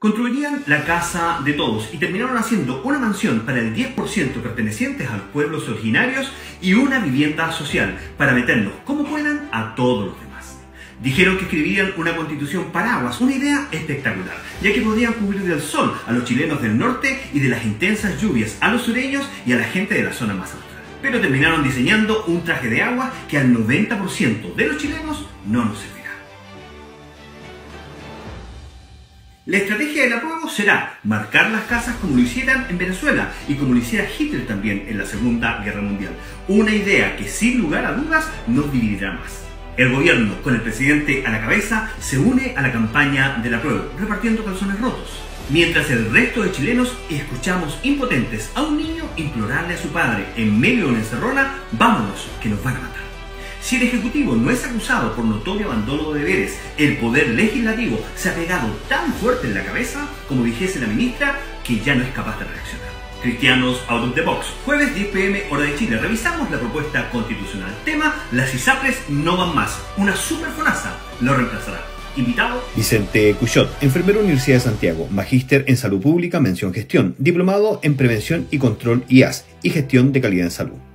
Construirían la casa de todos y terminaron haciendo una mansión para el 10% pertenecientes a los pueblos originarios y una vivienda social para meternos como puedan a todos los demás. Dijeron que escribirían una constitución paraguas, una idea espectacular, ya que podrían cubrir del sol a los chilenos del norte y de las intensas lluvias a los sureños y a la gente de la zona más austral. Pero terminaron diseñando un traje de agua que al 90% de los chilenos no nos servirá. La estrategia del apruebo será marcar las casas como lo hicieran en Venezuela y como lo hiciera Hitler también en la Segunda Guerra Mundial. Una idea que sin lugar a dudas nos dividirá más. El gobierno, con el presidente a la cabeza, se une a la campaña del apruebo, repartiendo calzones rotos. Mientras el resto de chilenos escuchamos impotentes a un niño implorarle a su padre en medio de una encerrona, vámonos, que nos van a matar. Si el Ejecutivo no es acusado por notorio abandono de deberes, el Poder Legislativo se ha pegado tan fuerte en la cabeza, como dijese la ministra, que ya no es capaz de reaccionar. Cristianos Out of the Box. Jueves 10 pm hora de Chile. Revisamos la propuesta constitucional. Tema, las ISAPRES no van más. Una superfonasa lo reemplazará. Invitado. Vicente Cuyot, enfermero Universidad de Santiago, magíster en salud pública, mención gestión, diplomado en prevención y control IAS y gestión de calidad en salud.